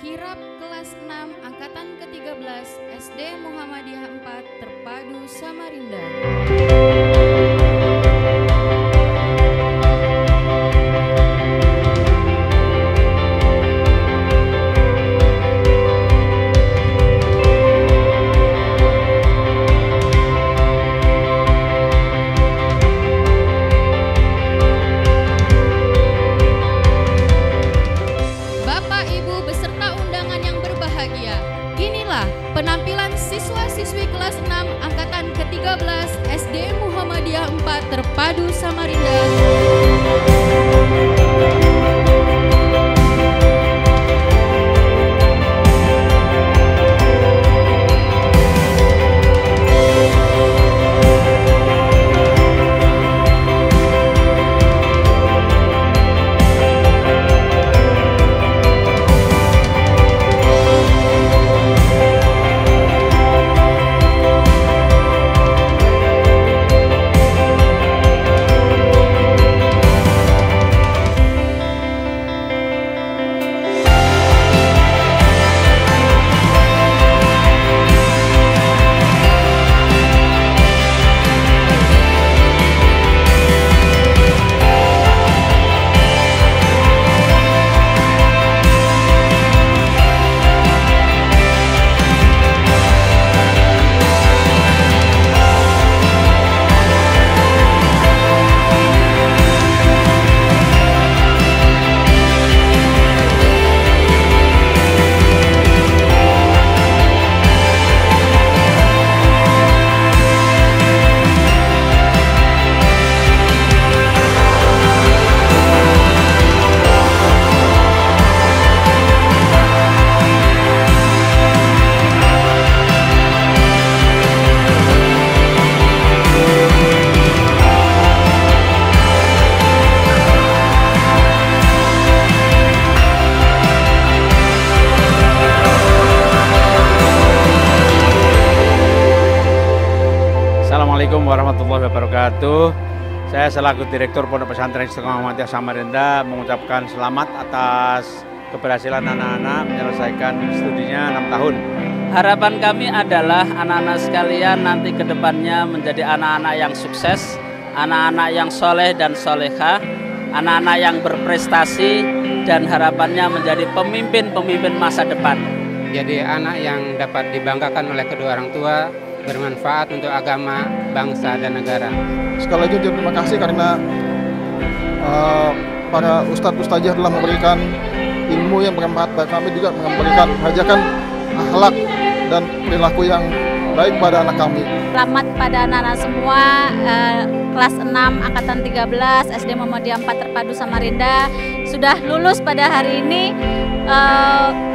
Kirap kelas 6 Angkatan ke-13 SD Muhammadiyah 4 Terpadu Samarinda. Ibu beserta undangan yang berbahagia, inilah penampilan siswa-siswi kelas 6 Angkatan ke-13 SD Muhammadiyah 4 Terpadu Samarinda. Assalamualaikum warahmatullahi wabarakatuh. Saya selaku Direktur Pondok Pesantren Istiqomah Muhammadiyah Samarinda mengucapkan selamat atas keberhasilan anak-anak menyelesaikan studinya 6 tahun. Harapan kami adalah anak-anak sekalian nanti ke depannya menjadi anak-anak yang sukses, anak-anak yang soleh dan soleha, anak-anak yang berprestasi, dan harapannya menjadi pemimpin-pemimpin masa depan. Jadi anak yang dapat dibanggakan oleh kedua orang tua, bermanfaat untuk agama, bangsa, dan negara. Sekali lagi terima kasih karena uh, para ustadz ustazah telah memberikan ilmu yang bermanfaat bagi kami juga memberikan mengajarkan akhlak dan perilaku yang baik pada anak kami. Selamat pada anak-anak semua eh, kelas 6 angkatan 13 SD Muhammadiyah 4 Terpadu Samarinda sudah lulus pada hari ini. Eh,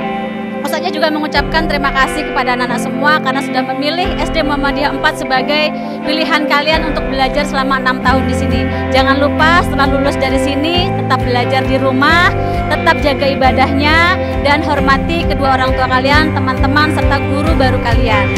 Ustaznya juga mengucapkan terima kasih kepada anak-anak semua karena sudah memilih SD Muhammadiyah 4 sebagai pilihan kalian untuk belajar selama enam tahun di sini. Jangan lupa setelah lulus dari sini tetap belajar di rumah, tetap jaga ibadahnya dan hormati kedua orang tua kalian, teman-teman serta guru baru kalian.